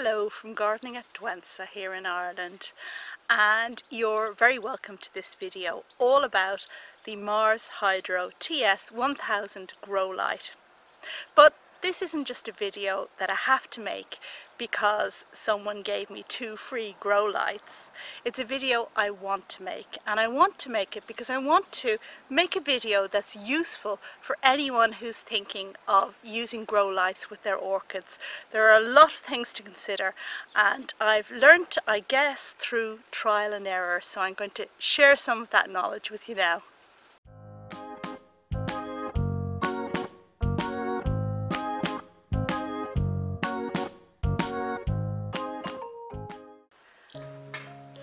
Hello from Gardening at Douentza here in Ireland and you're very welcome to this video all about the Mars Hydro TS1000 grow light. But this isn't just a video that I have to make because someone gave me two free grow lights. It's a video I want to make and I want to make it because I want to make a video that's useful for anyone who's thinking of using grow lights with their orchids. There are a lot of things to consider and I've learnt I guess through trial and error so I'm going to share some of that knowledge with you now.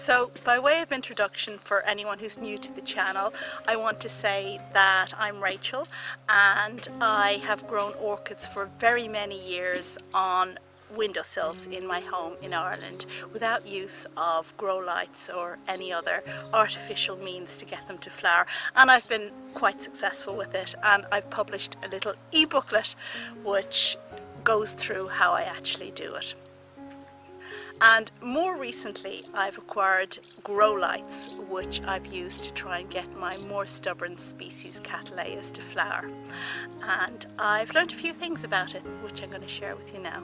So by way of introduction for anyone who's new to the channel, I want to say that I'm Rachel and I have grown orchids for very many years on windowsills in my home in Ireland without use of grow lights or any other artificial means to get them to flower and I've been quite successful with it and I've published a little e-booklet which goes through how I actually do it. And more recently, I've acquired grow lights, which I've used to try and get my more stubborn species Cattleyas to flower. And I've learned a few things about it, which I'm going to share with you now.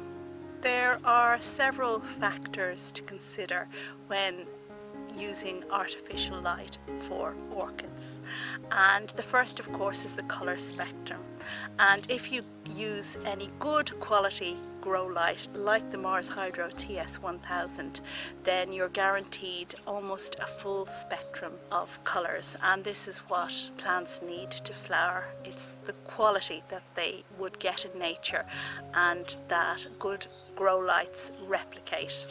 There are several factors to consider when using artificial light for orchids and the first of course is the colour spectrum and if you use any good quality grow light like the Mars Hydro TS1000 then you're guaranteed almost a full spectrum of colours and this is what plants need to flower. It's the quality that they would get in nature and that good grow lights replicate.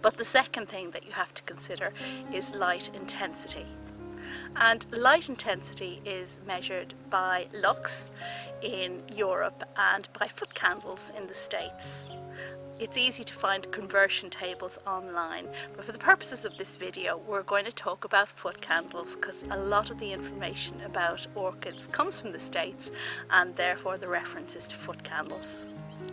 But the second thing that you have to consider is light intensity. And light intensity is measured by lux in Europe and by foot candles in the States. It's easy to find conversion tables online, but for the purposes of this video, we're going to talk about foot candles because a lot of the information about orchids comes from the States and therefore the reference is to foot candles.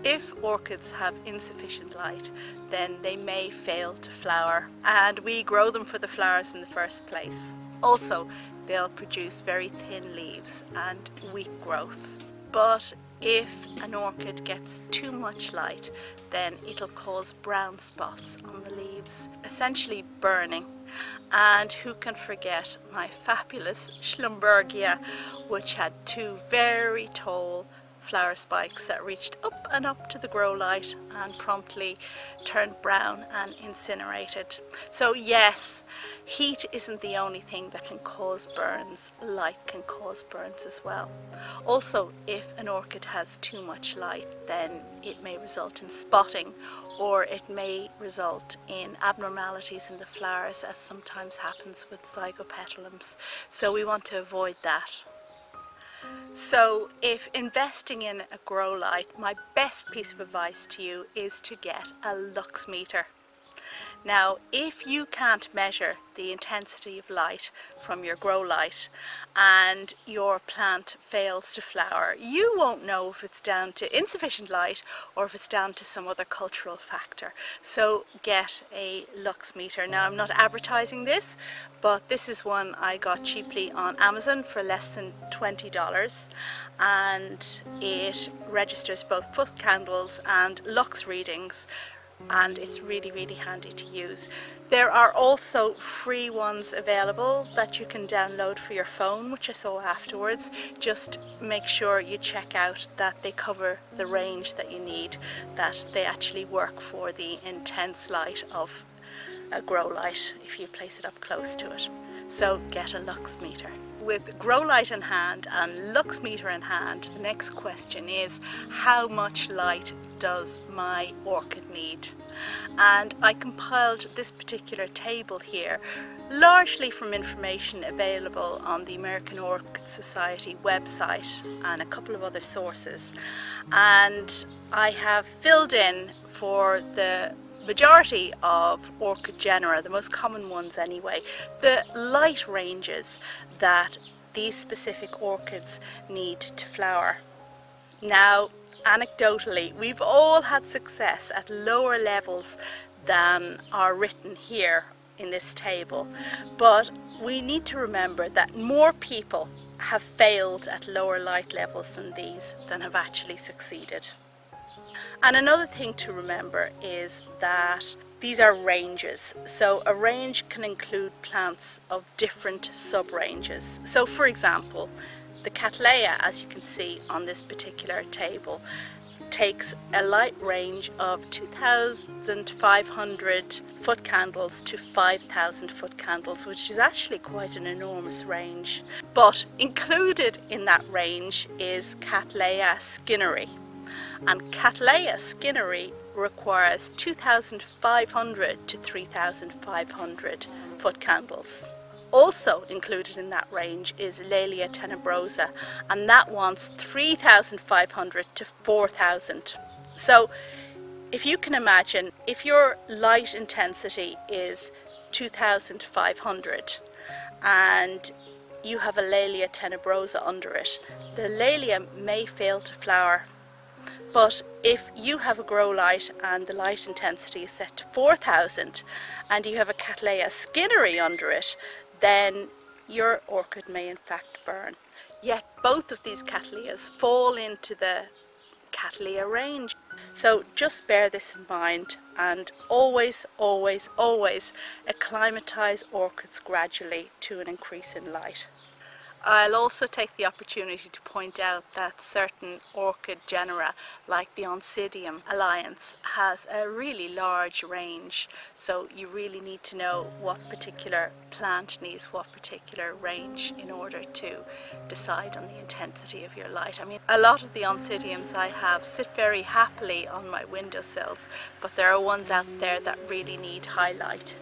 If orchids have insufficient light, then they may fail to flower and we grow them for the flowers in the first place. Also, they'll produce very thin leaves and weak growth. But if an orchid gets too much light, then it'll cause brown spots on the leaves, essentially burning. And who can forget my fabulous Schomburgkia, which had two very tall flower spikes that reached up and up to the grow light and promptly turned brown and incinerated. So yes, heat isn't the only thing that can cause burns, light can cause burns as well. Also, if an orchid has too much light, then it may result in spotting or it may result in abnormalities in the flowers as sometimes happens with zygopetalums. So we want to avoid that. So if investing in a grow light, my best piece of advice to you is to get a lux meter. Now, if you can't measure the intensity of light from your grow light and your plant fails to flower, you won't know if it's down to insufficient light or if it's down to some other cultural factor. So get a lux meter. Now, I'm not advertising this, but this is one I got cheaply on Amazon for less than $20 and it registers both foot candles and lux readings and it's really really handy to use. There are also free ones available that you can download for your phone which I saw afterwards. Just make sure you check out that they cover the range that you need, that they actually work for the intense light of a grow light if you place it up close to it. So get a lux meter. With grow light in hand and lux meter in hand, the next question is how much light does my orchid need? And I compiled this particular table here largely from information available on the American Orchid Society website and a couple of other sources. And I have filled in for the majority of orchid genera, the most common ones anyway, the light ranges that these specific orchids need to flower. Now, anecdotally, we've all had success at lower levels than are written here in this table. But we need to remember that more people have failed at lower light levels than these than have actually succeeded. And another thing to remember is that these are ranges. So a range can include plants of different sub-ranges. So for example, the Cattleya, as you can see on this particular table, takes a light range of 2,500 foot candles to 5,000 foot candles, which is actually quite an enormous range. But included in that range is Cattleya skinneri. And Cattleya skinneri requires 2,500 to 3,500 foot candles. Also included in that range is Laelia tenebrosa and that wants 3,500 to 4,000. So if you can imagine, if your light intensity is 2,500 and you have a Laelia tenebrosa under it, the Laelia may fail to flower. But if you have a grow light and the light intensity is set to 4000 and you have a Cattleya skinneri under it, then your orchid may in fact burn. Yet both of these Cattleyas fall into the Cattleya range. So just bear this in mind and always, always, always acclimatise orchids gradually to an increase in light. I'll also take the opportunity to point out that certain orchid genera like the Oncidium alliance has a really large range so you really need to know what particular plant needs what particular range in order to decide on the intensity of your light. I mean a lot of the Oncidiums I have sit very happily on my windowsills but there are ones out there that really need high light.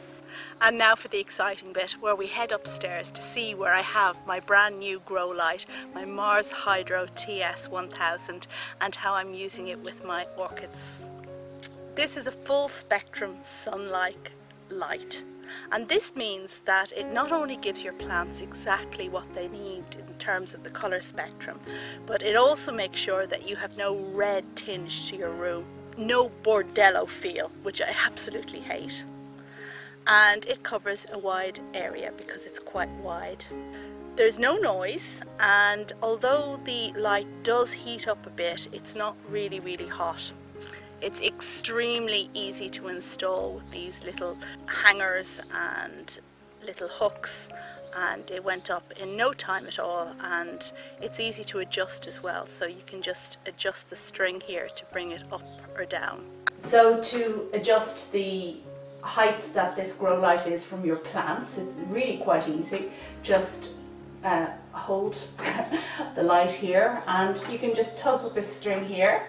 And now for the exciting bit where we head upstairs to see where I have my brand new grow light, my Mars Hydro TS1000 and how I'm using it with my orchids. This is a full spectrum Sunlike light and this means that it not only gives your plants exactly what they need in terms of the colour spectrum but it also makes sure that you have no red tinge to your room, no bordello feel which I absolutely hate and it covers a wide area because it's quite wide. There's no noise and although the light does heat up a bit, it's not really, really hot. It's extremely easy to install with these little hangers and little hooks and it went up in no time at all and it's easy to adjust as well so you can just adjust the string here to bring it up or down. So to adjust the height that this grow light is from your plants. It's really quite easy. Just uh, hold the light here and you can just tug with this string here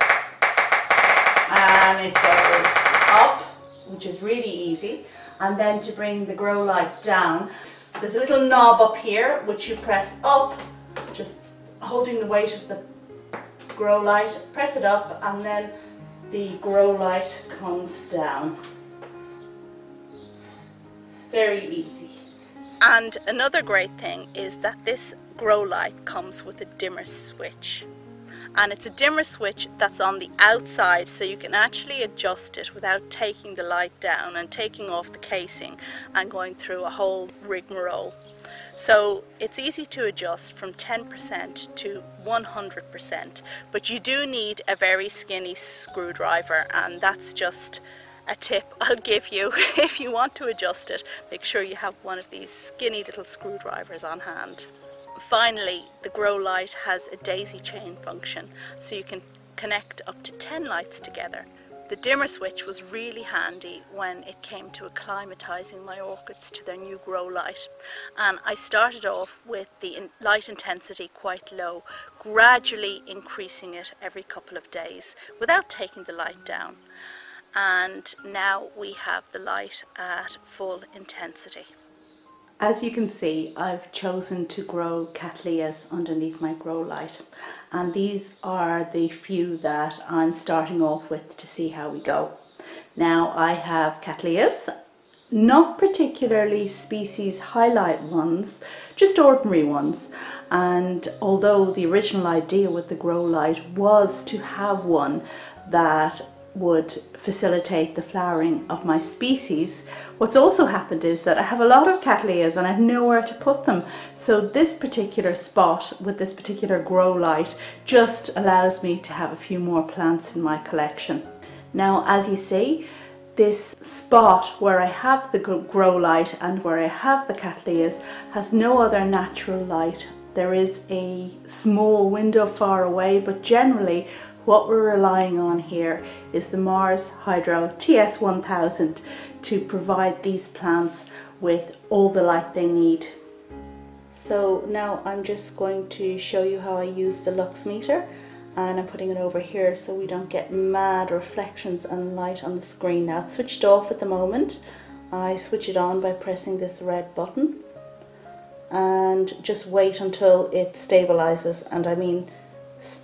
and it goes up which is really easy and then to bring the grow light down there's a little knob up here which you press up just holding the weight of the grow light press it up and then the grow light comes down very easy. And another great thing is that this grow light comes with a dimmer switch. And it's a dimmer switch that's on the outside so you can actually adjust it without taking the light down and taking off the casing and going through a whole rigmarole. So it's easy to adjust from 10% to 100% but you do need a very skinny screwdriver and that's just a tip I'll give you if you want to adjust it make sure you have one of these skinny little screwdrivers on hand. Finally the grow light has a daisy chain function so you can connect up to 10 lights together. The dimmer switch was really handy when it came to acclimatizing my orchids to their new grow light and I started off with the light intensity quite low gradually increasing it every couple of days without taking the light down and now we have the light at full intensity. As you can see, I've chosen to grow Cattleyas underneath my grow light. And these are the few that I'm starting off with to see how we go. Now I have Cattleyas not particularly species highlight ones, just ordinary ones. And although the original idea with the grow light was to have one that would facilitate the flowering of my species, what's also happened is that I have a lot of cattleyas and I have nowhere to put them. So this particular spot with this particular grow light just allows me to have a few more plants in my collection. Now, as you see, this spot where I have the grow light and where I have the cattleyas has no other natural light. There is a small window far away, but generally what we're relying on here is the Mars Hydro TS1000 to provide these plants with all the light they need. So now I'm just going to show you how I use the lux meter and I'm putting it over here so we don't get mad reflections and light on the screen. Now it's switched off at the moment. I switch it on by pressing this red button and just wait until it stabilizes and I mean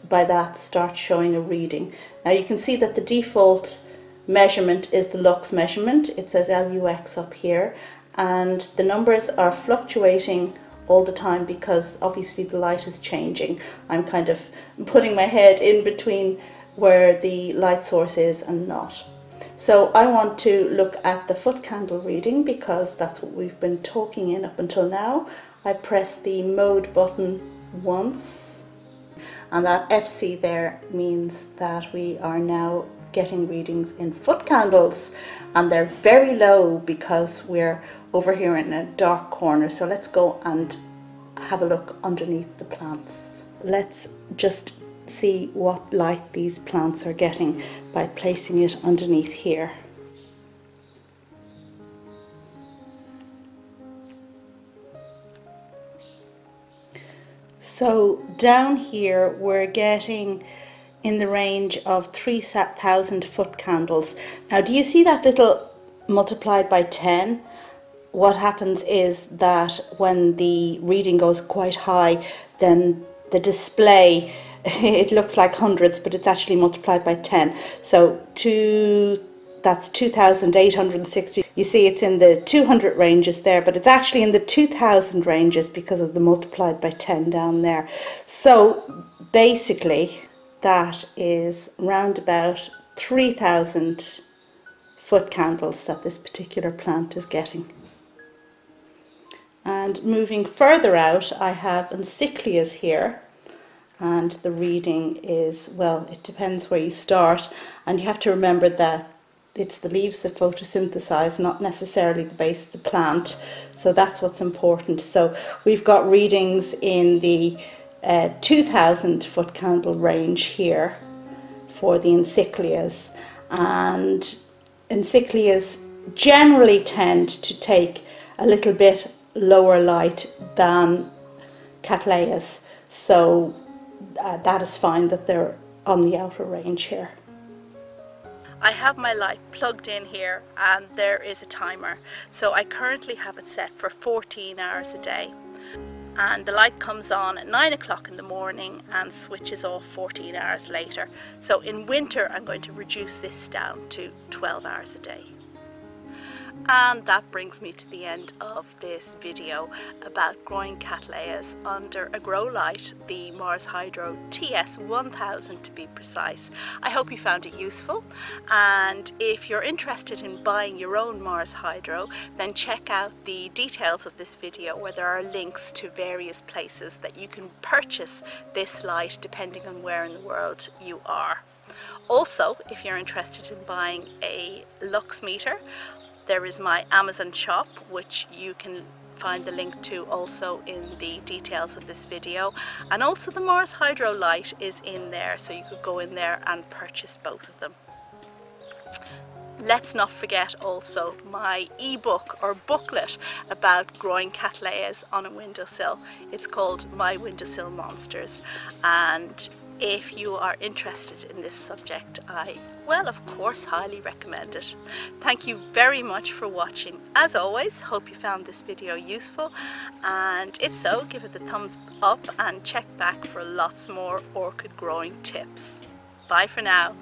by that start showing a reading. Now you can see that the default measurement is the lux measurement. It says LUX up here and the numbers are fluctuating all the time because obviously the light is changing. I'm kind of putting my head in between where the light source is and not. So I want to look at the foot candle reading because that's what we've been talking in up until now. I press the mode button once and that FC there means that we are now getting readings in foot candles and they're very low because we're over here in a dark corner. So let's go and have a look underneath the plants. Let's just see what light these plants are getting by placing it underneath here. So down here we're getting in the range of 3,000 foot candles. Now do you see that little multiplied by 10? what happens is that when the reading goes quite high, then the display it looks like hundreds, but it's actually multiplied by 10. So two that's 2,860. You see it's in the 200 ranges there, but it's actually in the 2,000 ranges because of the multiplied by 10 down there. So basically that is round about 3,000 foot candles that this particular plant is getting. And moving further out, I have encyclias here. And the reading is, well, it depends where you start. And you have to remember that it's the leaves that photosynthesize, not necessarily the base of the plant. So that's what's important. So we've got readings in the uh, 2000 foot candle range here for the encyclias. And encyclias generally tend to take a little bit lower light than Cattleyas, so uh, that is fine that they're on the outer range here. I have my light plugged in here and there is a timer. So I currently have it set for 14 hours a day. And the light comes on at 9 o'clock in the morning and switches off 14 hours later. So in winter I'm going to reduce this down to 12 hours a day. And that brings me to the end of this video about growing Cattleyas under a grow light, the Mars Hydro TS1000 to be precise. I hope you found it useful and if you're interested in buying your own Mars Hydro then check out the details of this video where there are links to various places that you can purchase this light depending on where in the world you are. Also, if you're interested in buying a lux meter, there is my Amazon shop, which you can find the link to also in the details of this video. And also the Mars Hydro Light is in there, so you could go in there and purchase both of them. Let's not forget also my ebook or booklet about growing cattleyas on a windowsill. It's called My Windowsill Monsters and if you are interested in this subject, I, well, of course, highly recommend it. Thank you very much for watching. As always, hope you found this video useful, and if so, give it a thumbs up and check back for lots more orchid growing tips. Bye for now.